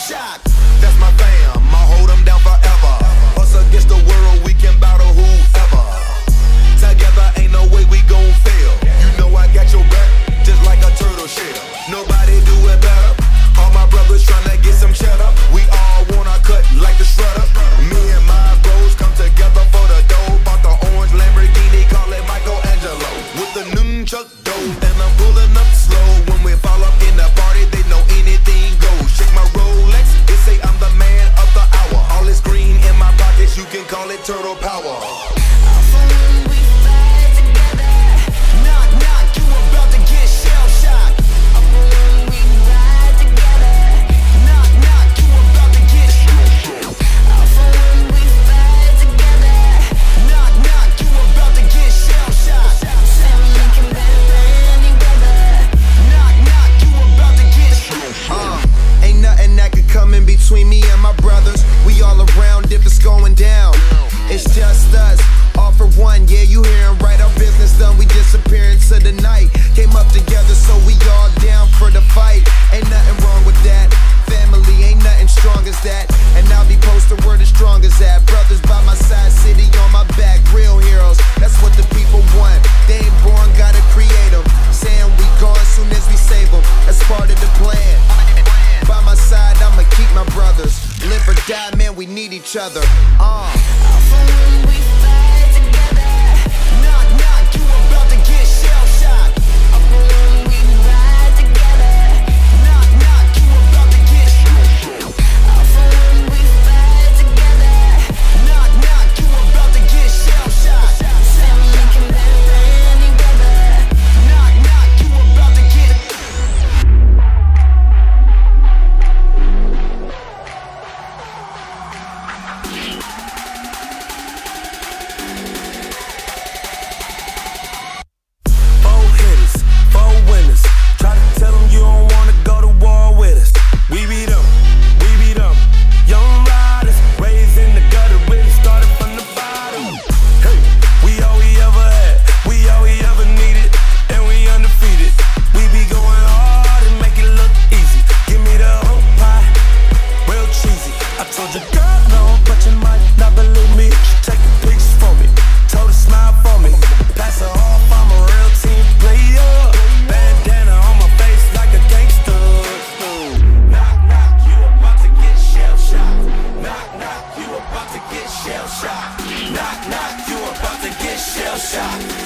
shocked. going down. It's just us. each other. but you might not believe me. Take a picture for me, her smile for me. Pass off, I'm a real team player. Bandana on my face like a gangster. Knock, knock, you about to get shell shocked. Knock, knock, you about to get shell shocked. Knock, knock, you about to get shell shocked.